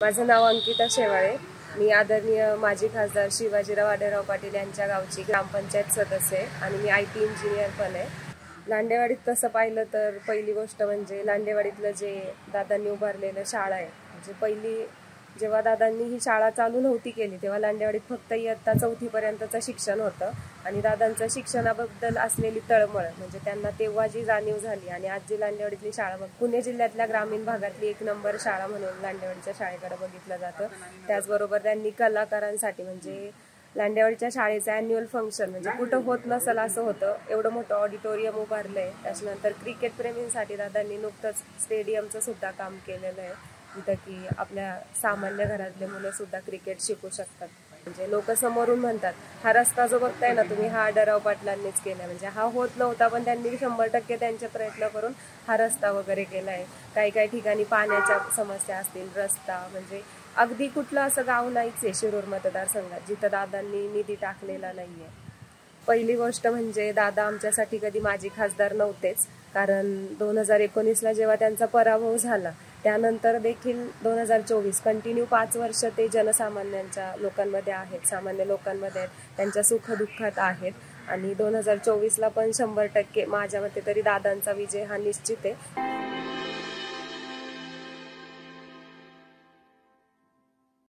माझं नाव अंकिता शेवाळे. मी आदरणीय माजी खासदार शिवाजीराव आढळराव पाटील यांच्या गावची ग्रामपंचायत सदस्य आहे आणि मी आय टी इंजिनियर पण आहे. लांडेवाडीत तसं पाहिलं तर पहिली गोष्ट म्हणजे लांडेवाडीतलं जे दादांनी उभारलेलं शाळा आहे म्हणजे पहिली जेव्हा दादांनी ही शाळा चालू नव्हती केली तेव्हा लांडेवाडीत फक्त इयत्ता चौथीपर्यंतचं शिक्षण होतं. आणि दादांचं शिक्षणाबद्दल असलेली तळमळ म्हणजे त्यांना तेव्हा जी जाणीव झाली आणि आज जी लांडेवाडीतली शाळा बघ पुणे जिल्ह्यातल्या ग्रामीण भागातली एक नंबर शाळा म्हणून लांडेवाडीच्या शाळेकडे बघितलं जातं. त्याचबरोबर त्यांनी कलाकारांसाठी म्हणजे लांडेवाडीच्या शाळेचं अॅन्युअल फंक्शन म्हणजे कुठं होत नसेल असं होतं एवढं मोठं ऑडिटोरियम उभारलंय. त्याच्यानंतर क्रिकेट प्रेमींसाठी दादांनी नुकतंच स्टेडियमचं सुद्धा काम केलेलं आहे. जिथं की आपल्या सामान्य घरातले मुलं सुद्धा क्रिकेट शिकू शकतात. म्हणजे लोक समोरून म्हणतात हा रस्ता जो बघताय ना तुम्ही हा डराव पाटलांनीच केला म्हणजे हा होत नव्हता पण त्यांनी शंभर टक्के त्यांचे प्रयत्न करून हा रस्ता वगैरे केलाय. काही काही ठिकाणी पाण्याच्या समस्या असतील रस्ता म्हणजे अगदी कुठलं असं गाव नाहीच आहे शिरूर मतदारसंघात जिथं दादांनी निधी टाकलेला नाहीये. पहिली गोष्ट म्हणजे दादा आमच्यासाठी कधी माजी खासदार नव्हतेच कारण दोन हजार एकोणीसला जेव्हा त्यांचा पराभव झाला त्यानंतर देखील दोन हजार चोवीस कंटिन्यू पाच वर्ष ते जनसामान्यांच्या लोकांमध्ये आहेत सामान्य लोकांमध्ये आहेत त्यांच्या सुखदुःखात आहेत. आणि दोन हजार चोवीसला पण शंभर टक्के माझ्या मते तरी दादांचा विजय हा निश्चित आहे.